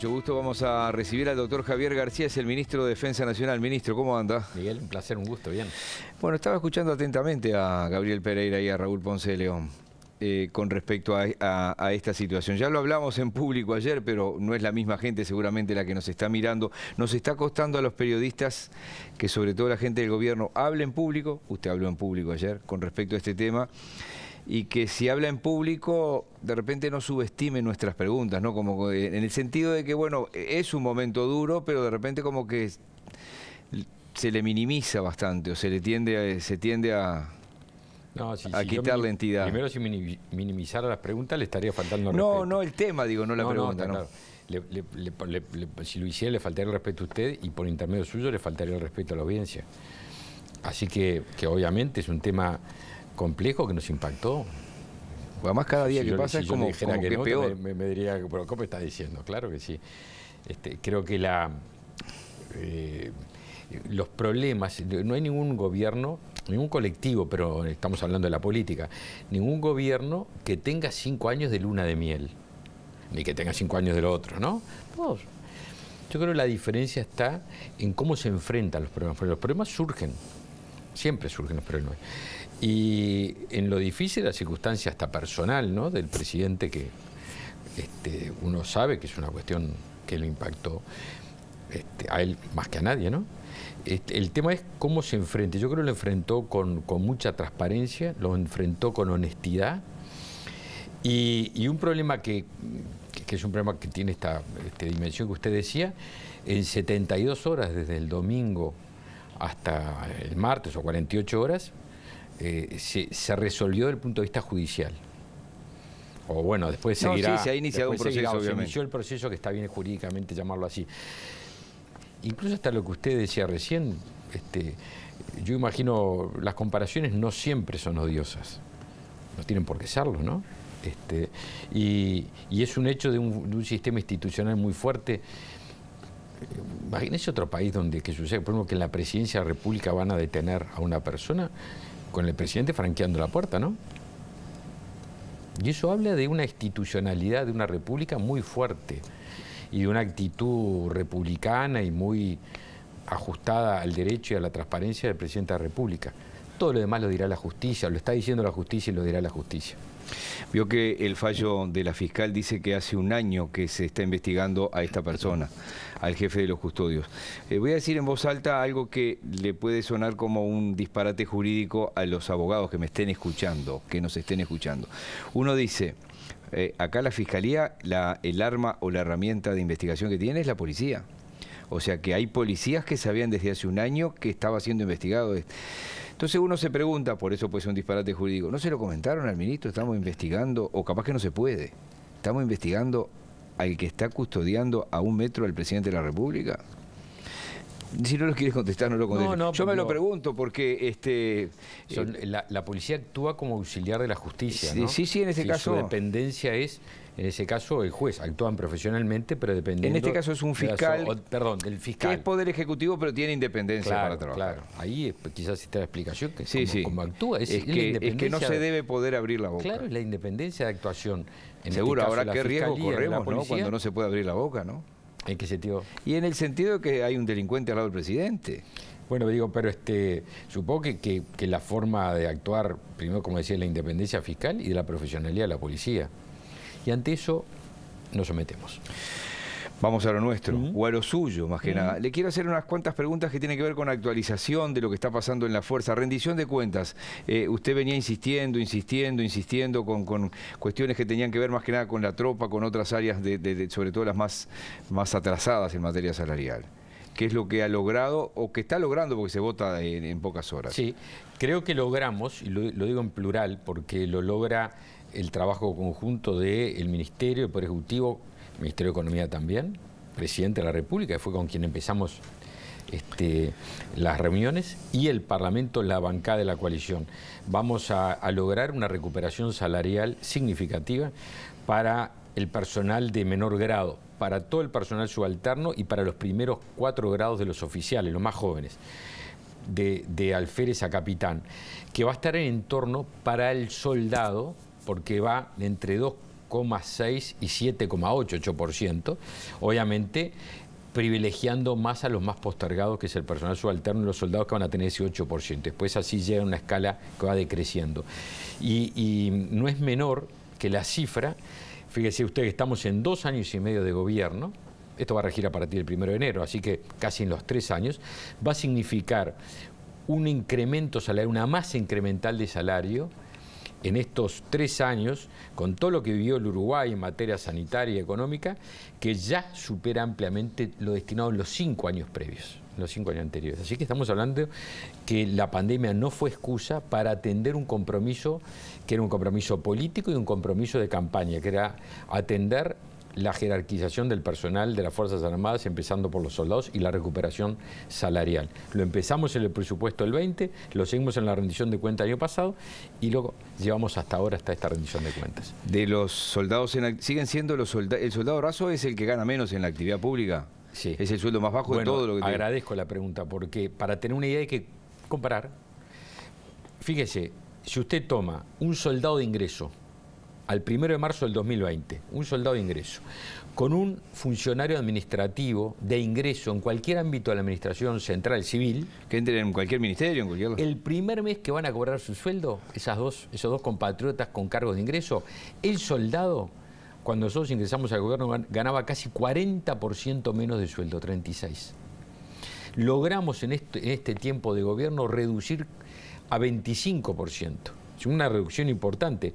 Mucho gusto. Vamos a recibir al doctor Javier García, es el ministro de Defensa Nacional. Ministro, ¿cómo anda? Miguel, un placer, un gusto, bien. Bueno, estaba escuchando atentamente a Gabriel Pereira y a Raúl Ponce de León. Eh, con respecto a, a, esta situación. Ya lo hablamos en público ayer, pero no es la misma gente seguramente la que nos está mirando. Nos está costando a los periodistas que sobre todo la gente del gobierno hable en público, usted habló en público ayer con respecto a este tema, y que si habla en público de repente no subestime nuestras preguntas, ¿no? Como en el sentido de que, bueno, es un momento duro, pero de repente como que se le minimiza bastante o se le tiende a, se tiende a, a quitar la entidad. Primero, si minimizara las preguntas, le estaría faltando no, respeto. No, no el tema, digo, no la pregunta. No, si lo hiciera, le faltaría el respeto a usted y por intermedio suyo le faltaría el respeto a la audiencia. Así que, que obviamente es un tema complejo que nos impactó. Además, cada día que pasa es como, que, peor. Me, diría, pero ¿cómo está diciendo? Claro que sí. Este, creo que la, eh, los problemas, no hay ningún gobierno, ningún colectivo, pero estamos hablando de la política, ningún gobierno que tenga cinco años de luna de miel, ni que tenga cinco años de lo otro, ¿no? Todos. Yo creo que la diferencia está en cómo se enfrentan los problemas, porque los problemas surgen, siempre surgen los problemas. Y en lo difícil, la circunstancia hasta personal, ¿no? Del presidente que este, uno sabe que es una cuestión que lo impactó este, a él más que a nadie, ¿no? Este, el tema es cómo se enfrenta. Yo creo que lo enfrentó con, mucha transparencia, lo enfrentó con honestidad y, un problema que, es un problema que tiene esta, dimensión que usted decía, en 72 horas desde el domingo hasta el martes o 48 horas, eh, se, resolvió desde el punto de vista judicial. O bueno, después seguirá... sí, se ha iniciado un proceso, Se inició el proceso que está bien jurídicamente llamarlo así. Incluso hasta lo que usted decía recién, este, yo imagino, las comparaciones no siempre son odiosas. No tienen por qué serlo, ¿no? Este, y, es un hecho de un, sistema institucional muy fuerte. Imagínese otro país donde que sucede, por ejemplo, que en la presidencia de la República van a detener a una persona con el presidente franqueando la puerta, ¿no? Y eso habla de una institucionalidad de una república muy fuerte y de una actitud republicana y muy ajustada al derecho y a la transparencia del presidente de la República. Todo lo demás lo dirá la justicia, lo está diciendo la justicia y lo dirá la justicia. Vio que el fallo de la fiscal dice que hace un año que se está investigando a esta persona, al jefe de los custodios. Eh, voy a decir en voz alta algo que le puede sonar como un disparate jurídico a los abogados que me estén escuchando, que nos estén escuchando. Uno dice, eh, acá la fiscalía, el arma o la herramienta de investigación que tiene es la policía. O sea que hay policías que sabían desde hace un año que estaba siendo investigado. Entonces uno se pregunta, por eso puede ser un disparate jurídico, ¿no se lo comentaron al ministro? Estamos investigando, o capaz que no se puede, estamos investigando al que está custodiando a un metro al presidente de la República. Si no lo quieres contestar, no lo contestes. Yo me lo pregunto porque este eh, la, policía actúa como auxiliar de la justicia. Sí, sí, sí, en ese caso. Su dependencia es, en ese caso, el juez. Actúan profesionalmente, pero dependiendo. En este caso es un fiscal. perdón, del fiscal. Que es poder ejecutivo, pero tiene independencia para trabajar. Claro, ahí quizás está la explicación que sí, sí. actúa. Es, que, es, que, no se debe poder abrir la boca. Claro, es la independencia de actuación. En Seguro, este ahora qué riesgo corremos, ¿no? Cuando no se puede abrir la boca, ¿no? ¿En qué sentido? Y en el sentido de que hay un delincuente al lado del presidente. Bueno, digo, pero este, supongo que, que, la forma de actuar, primero, como decía, la independencia fiscal y de la profesionalidad de la policía. Y ante eso nos sometemos. Vamos a lo nuestro, o a lo suyo, más que nada. Le quiero hacer unas cuantas preguntas que tienen que ver con actualización de lo que está pasando en la fuerza. Rendición de cuentas. Eh, usted venía insistiendo, insistiendo, insistiendo con, cuestiones que tenían que ver más que nada con la tropa, con otras áreas, de, sobre todo las más, más atrasadas en materia salarial. ¿Qué es lo que ha logrado o que está logrando porque se vota en, pocas horas? Sí, creo que logramos, y lo, digo en plural, porque lo logra el trabajo conjunto del Ministerio, del Poder Ejecutivo, Ministerio de Economía también, presidente de la República, que fue con quien empezamos este, las reuniones, y el Parlamento, la bancada de la coalición. Vamos a, lograr una recuperación salarial significativa para el personal de menor grado, para todo el personal subalterno y para los primeros cuatro grados de los oficiales, los más jóvenes. De, de, alférez a capitán, que va a estar en entorno para el soldado, porque va entre dos 8,6 y 7,8%. Obviamente privilegiando más a los más postergados, que es el personal subalterno y los soldados que van a tener ese 8%. Después así llega una escala que va decreciendo. Y, no es menor que la cifra, fíjese usted que estamos en dos años y medio de gobierno, esto va a regir a partir del primero de enero, así que casi en los tres años, va a significar un incremento salarial, una masa incremental de salario en estos tres años, con todo lo que vivió el Uruguay en materia sanitaria y económica, que ya supera ampliamente lo destinado en los cinco años previos, los cinco años anteriores. Así que estamos hablando que la pandemia no fue excusa para atender un compromiso que era un compromiso político y un compromiso de campaña, que era atender la jerarquización del personal de las Fuerzas Armadas, empezando por los soldados y la recuperación salarial. Lo empezamos en el presupuesto del 20, lo seguimos en la rendición de cuentas el año pasado y luego llevamos hasta ahora hasta esta rendición de cuentas. De los soldados, siguen siendo los soldados, el soldado raso es el que gana menos en la actividad pública. Sí. Es el sueldo más bajo de todo lo que Agradezco la pregunta porque para tener una idea hay que comparar. Fíjese, si usted toma un soldado de ingreso al 1 de marzo del 2020, un soldado de ingreso, con un funcionario administrativo de ingreso en cualquier ámbito de la administración central civil. Que entre en cualquier ministerio, en cualquier... El primer mes que van a cobrar su sueldo, esas dos, esos dos compatriotas con cargos de ingreso, el soldado, cuando nosotros ingresamos al gobierno, ganaba casi 40% menos de sueldo, 36%. Logramos en este, en este tiempo de gobierno reducir a 25% una reducción importante,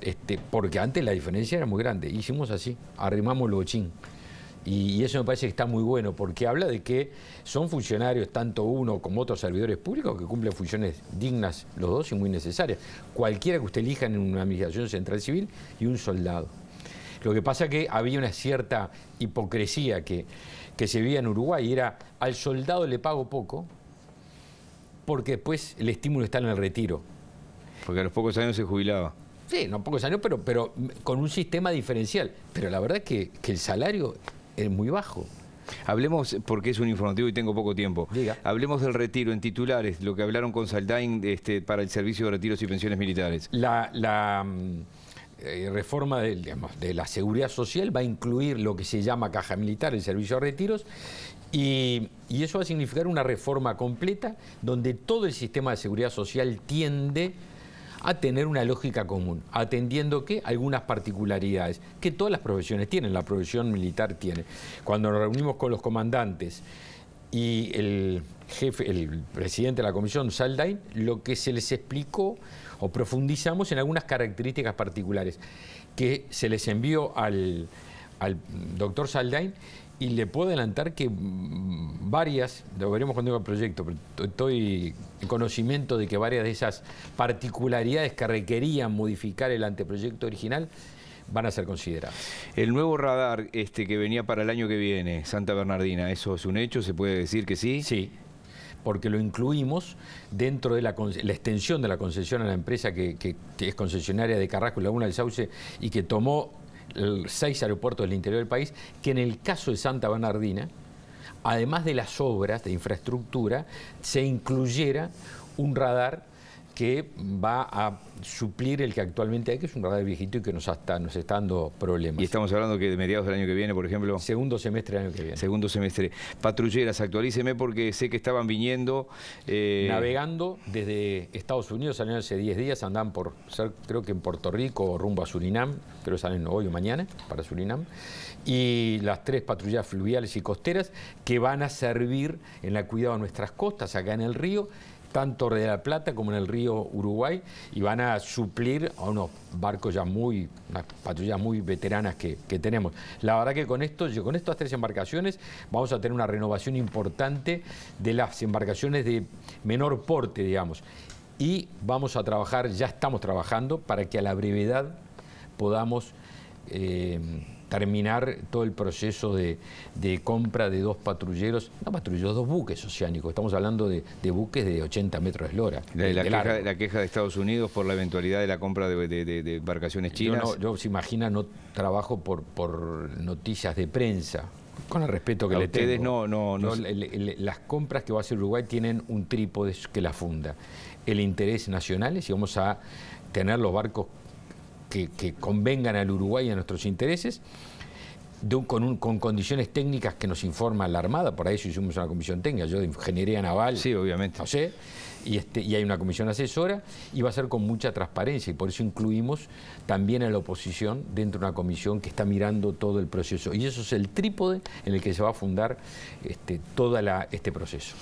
este, porque antes la diferencia era muy grande. Hicimos así, arrimamos el bochín. Y, eso me parece que está muy bueno, porque habla de que son funcionarios, tanto uno como otros servidores públicos, que cumplen funciones dignas los dos y muy necesarias. Cualquiera que usted elija en una administración central civil y un soldado. Lo que pasa que había una cierta hipocresía que, que se vivía en Uruguay, era al soldado le pago poco, porque después el estímulo está en el retiro. Porque a los pocos años se jubilaba. Sí, no pocos años, pero, pero con un sistema diferencial. Pero la verdad es que, el salario es muy bajo. Hablemos, porque es un informativo y tengo poco tiempo. Diga. Hablemos del retiro en titulares, lo que hablaron con Saldain este, para el servicio de retiros y pensiones militares. La, mm, eh, reforma de, de, la seguridad social va a incluir lo que se llama caja militar, el servicio de retiros, y, y eso va a significar una reforma completa donde todo el sistema de seguridad social tiende a tener una lógica común, atendiendo que algunas particularidades que todas las profesiones tienen, la profesión militar tiene. Cuando nos reunimos con los comandantes y el jefe, el presidente de la comisión, Saldain, lo que se les explicó o profundizamos en algunas características particulares que se les envió al, al doctor Saldain y le puedo adelantar que mm, varias, lo veremos cuando diga el proyecto, pero estoy en conocimiento de que varias de esas particularidades que requerían modificar el anteproyecto original van a ser consideradas. El nuevo radar este que venía para el año que viene, Santa Bernardina, ¿eso es un hecho? ¿Se puede decir que sí? Sí, porque lo incluimos dentro de la, extensión de la concesión a la empresa que, que es concesionaria de Carrasco y Laguna del Sauce y que tomó seis aeropuertos del interior del país, que en el caso de Santa Bernardina, además de las obras de infraestructura, se incluyera un radar que va a suplir el que actualmente hay, que es un radar viejito y que nos está, nos está dando problemas. Y estamos hablando que de mediados del año que viene, por ejemplo. Segundo semestre del año que viene. Segundo semestre. Patrulleras, actualíceme porque sé que estaban viniendo. Eh, Navegando desde Estados Unidos, salieron hace 10 días, andan por, creo que en Puerto Rico o rumbo a Surinam, creo que salen hoy o mañana para Surinam. Y las tres patrullas fluviales y costeras que van a servir en la cuidado de nuestras costas acá en el río tanto de la Plata como en el río Uruguay y van a suplir a unos barcos ya muy, unas patrullas muy veteranas que, tenemos. La verdad que con esto, con estas tres embarcaciones vamos a tener una renovación importante de las embarcaciones de menor porte, digamos. Y vamos a trabajar, ya estamos trabajando para que a la brevedad podamos eh, terminar todo el proceso de, compra de dos patrulleros, no patrulleros, dos buques oceánicos, estamos hablando de, buques de 80 metros de eslora. La, queja, de Estados Unidos por la eventualidad de la compra de, embarcaciones chinas. Yo, no, se imagina, no trabajo por, por noticias de prensa, con el respeto que le ustedes tengo. no, no, no. las compras que va a hacer Uruguay tienen un trípode que la funda. El interés nacional, si vamos a tener los barcos que, convengan al Uruguay a nuestros intereses. con, con, condiciones técnicas que nos informa la Armada, por ahí hicimos una comisión técnica, yo de ingeniería naval. Sí, obviamente. No sé y, este, y hay una comisión asesora y va a ser con mucha transparencia y por eso incluimos también a la oposición dentro de una comisión que está mirando todo el proceso. Y eso es el trípode en el que se va a fundar este, todo este proceso.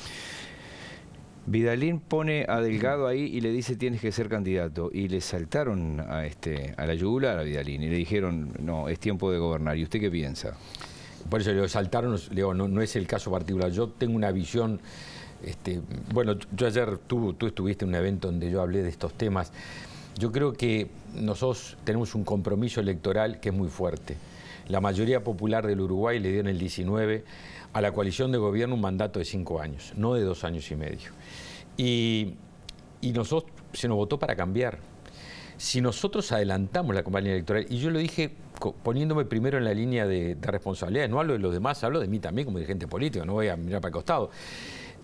Vidalín pone a Delgado ahí y le dice tienes que ser candidato. Y le saltaron a, este, a la yugular a Vidalín y le dijeron, no, es tiempo de gobernar. ¿Y usted qué piensa? Por eso le saltaron, no, no es el caso particular. Yo tengo una visión este, bueno, yo ayer, tú, tú estuviste en un evento donde yo hablé de estos temas. Yo creo que nosotros tenemos un compromiso electoral que es muy fuerte. La mayoría popular del Uruguay le dio en el 19 a la coalición de gobierno un mandato de cinco años, no de dos años y medio. Y, nosotros se nos votó para cambiar. Si nosotros adelantamos la campaña electoral, y yo lo dije poniéndome primero en la línea de, de responsabilidad, no hablo de los demás, hablo de mí también como dirigente político, no voy a mirar para el costado.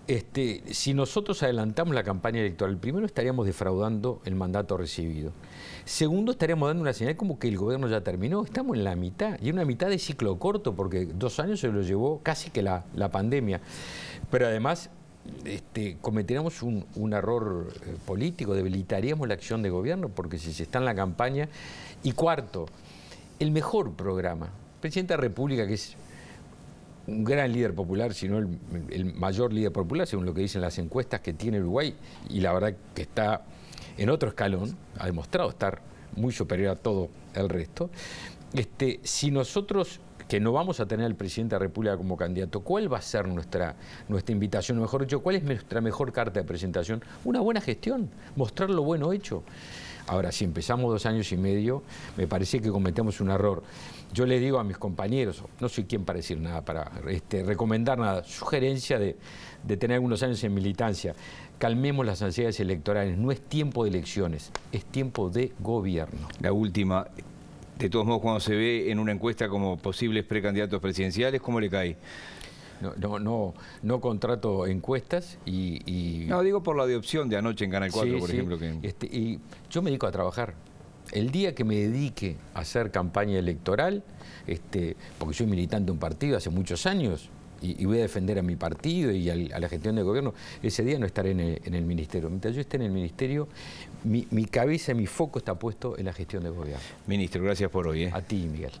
Este, si nosotros adelantamos la campaña electoral, primero estaríamos defraudando el mandato recibido. Segundo, estaríamos dando una señal como que el gobierno ya terminó. Estamos en la mitad, y una mitad de ciclo corto, porque dos años se lo llevó casi que la, pandemia. Pero además, este, cometeríamos un, un, error eh, político, debilitaríamos la acción de gobierno, porque si se está en la campaña. Y cuarto, el mejor programa. Presidente de la República, que es un gran líder popular, sino el, el, mayor líder popular, según lo que dicen las encuestas que tiene Uruguay, y la verdad que está en otro escalón, ha demostrado estar muy superior a todo el resto. Este, si nosotros que no vamos a tener al presidente de la República como candidato, ¿cuál va a ser nuestra, nuestra invitación? O mejor dicho, ¿cuál es nuestra mejor carta de presentación? Una buena gestión, mostrar lo bueno hecho. Ahora, si empezamos dos años y medio, me parece que cometemos un error. Yo le digo a mis compañeros, no soy quien para decir nada, para este, recomendar nada, sugerencia de, tener algunos años en militancia. Calmemos las ansiedades electorales, no es tiempo de elecciones, es tiempo de gobierno. La última, de todos modos, cuando se ve en una encuesta como posibles precandidatos presidenciales, ¿cómo le cae? No, no, no, contrato encuestas y, No, digo por la adopción de anoche en Canal 4, por ejemplo. Que... Este, y yo me dedico a trabajar. El día que me dedique a hacer campaña electoral, este, porque soy militante de un partido hace muchos años, y, voy a defender a mi partido y a la gestión del gobierno, ese día no estaré en el, ministerio. Mientras yo esté en el ministerio, mi, mi cabeza, mi foco está puesto en la gestión del gobierno. Ministro, gracias por hoy. ¿eh? A ti, Miguel.